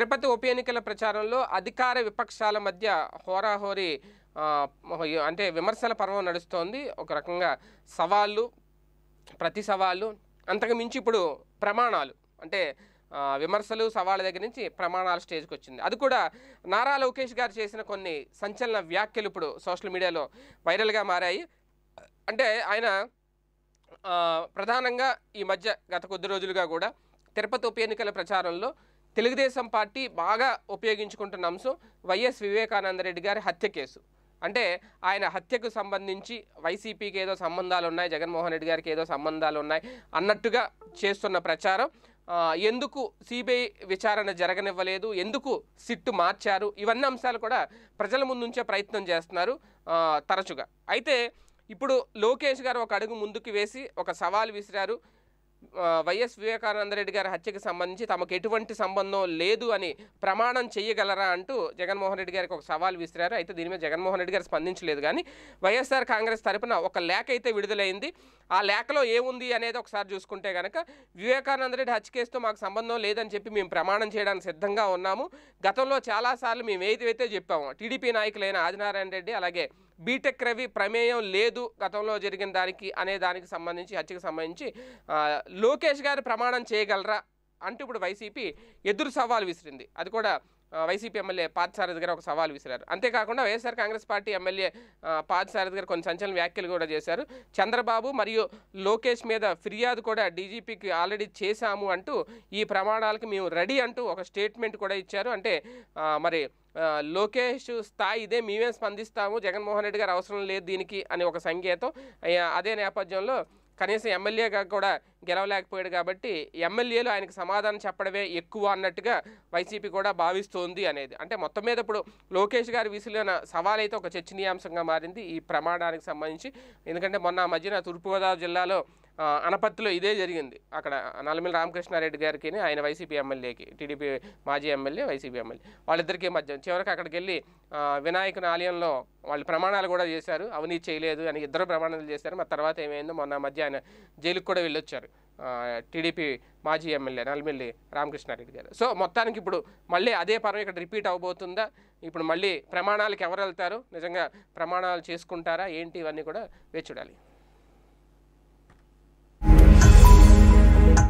తిరుపతి ఉప ఎన్నికల ప్రచారంలో అధికార విపక్షాల మధ్య హోరాహోరీ అంటే విమర్శల పర్వం నడుస్తోంది. ఒక రకంగా సవాళ్ళు ప్రతి సవాళ్ళు అంతకు మించి ఇప్పుడు ప్రమాణాలు. అంటే విమర్శలు సవాళ్ళ దగ్గర నుంచి ప్రమాణాల స్టేజ్కి వచ్చింది. అది కూడా నారా లోకేష్ గారు చేసిన కొన్ని సంచలన వ్యాఖ్యలు ఇప్పుడు సోషల్ మీడియాలో వైరల్గా మారాయి. అంటే ఆయన ప్రధానంగా ఈ మధ్య గత కొద్ది రోజులుగా కూడా తిరుపతి ఉప ఎన్నికల ప్రచారంలో తెలుగుదేశం పార్టీ బాగా ఉపయోగించుకుంటున్న అంశం వైఎస్ వివేకానందరెడ్డి గారి హత్య కేసు. అంటే ఆయన హత్యకు సంబంధించి వైసీపీకి ఏదో సంబంధాలు ఉన్నాయి జగన్మోహన్ రెడ్డి గారికి ఏదో సంబంధాలు ఉన్నాయి అన్నట్టుగా చేస్తున్న ప్రచారం. ఎందుకు సిబిఐ విచారణ జరగనివ్వలేదు? ఎందుకు సిట్టు మార్చారు? ఇవన్నీ అంశాలు కూడా ప్రజల ముందుంచే ప్రయత్నం చేస్తున్నారు తరచుగా. అయితే ఇప్పుడు లోకేష్ గారు ఒక అడుగు ముందుకు వేసి ఒక సవాల్ విసిరారు. వైఎస్ వివేకానంద రెడ్డి గారి హత్యకి సంబంధించి తమకు ఎటువంటి సంబంధం లేదు అని ప్రమాణం చేయగలరా అంటూ జగన్మోహన్ రెడ్డి గారికి ఒక సవాల్ విసిరారు. అయితే దీని మీద జగన్మోహన్ రెడ్డి గారు స్పందించలేదు కానీ వైఎస్ఆర్ కాంగ్రెస్ తరపున ఒక లేఖ అయితే విడుదలైంది. ఆ లేఖలో ఏముంది అనేది ఒకసారి చూసుకుంటే కనుక వివేకానంద రెడ్డి హత్య కేసుతో మాకు సంబంధం లేదని చెప్పి మేము ప్రమాణం చేయడానికి సిద్ధంగా ఉన్నాము. గతంలో చాలాసార్లు మేము ఏదైతే చెప్పాము టీడీపీ నాయకులైన ఆదినారాయణ రెడ్డి అలాగే బీటెక్ రవి ప్రమేయం లేదు గతంలో జరిగిన దానికి అనే దానికి సంబంధించి హత్యకు సంబంధించి లోకేష్ గారు ప్రమాణం చేయగలరా అంటూ ఇప్పుడు వైసీపీ ఎదురు సవాల్ విసిరింది. అది కూడా వైసీపీ ఎమ్మెల్యే పార్థసారథి గారు ఒక సవాల్ విసిరారు. అంతేకాకుండా YSR Congress party MLA Parthasarathy గారు కొన్ని సంచలన వ్యాఖ్యలు కూడా చేశారు. చంద్రబాబు మరియు లోకేష్ మీద ఫిర్యాదు కూడా డీజీపీకి ఆల్రెడీ చేశాము అంటూ ఈ ప్రమాణాలకి మేము రెడీ అంటూ ఒక స్టేట్మెంట్ కూడా ఇచ్చారు. అంటే మరి లోకేష్ స్థాయి ఇదే మేమే స్పందిస్తాము జగన్మోహన్ రెడ్డి గారు అవసరం లేదు దీనికి అని ఒక సంకేతం. అదే నేపథ్యంలో కనీసం ఎమ్మెల్యేగా కూడా గెలవలేకపోయాడు కాబట్టి ఎమ్మెల్యేలు ఆయనకు సమాధానం చెప్పడమే ఎక్కువ అన్నట్టుగా వైసీపీ కూడా భావిస్తోంది అనేది. అంటే మొత్తం మీద ఇప్పుడు లోకేష్ గారి విసిలిన సవాల్ అయితే ఒక చర్చనీయాంశంగా మారింది ఈ ప్రమాణానికి సంబంధించి. ఎందుకంటే మొన్న మధ్యన తూర్పుగోదావరి జిల్లాలో అనపత్తిలో ఇదే జరిగింది. అక్కడ నల్లమిల్లి రామకృష్ణారెడ్డి గారికి ఆయన వైసీపీ ఎమ్మెల్యేకి టీడీపీ మాజీ ఎమ్మెల్యే వైసీపీ ఎమ్మెల్యే వాళ్ళిద్దరికీ మధ్య చివరికి అక్కడికి వెళ్ళి వినాయకుని ఆలయంలో వాళ్ళు ప్రమాణాలు కూడా చేశారు. అవినీతి చేయలేదు అని ఇద్దరు ప్రమాణాలు చేశారు. మరి తర్వాత ఏమైందో మొన్న మధ్య ఆయన జైలుకు కూడా వెళ్ళొచ్చారు. టీడీపీ మాజీ ఎమ్మెల్యే నల్లమిల్లి రామకృష్ణారెడ్డి గారు. సో మొత్తానికి ఇప్పుడు మళ్ళీ అదే పరం ఇక్కడ రిపీట్ అవబోతుందా? ఇప్పుడు మళ్ళీ ప్రమాణాలకు ఎవరు వెళ్తారు? నిజంగా ప్రమాణాలు చేసుకుంటారా? ఏంటి? ఇవన్నీ కూడా వేచి చూడాలి.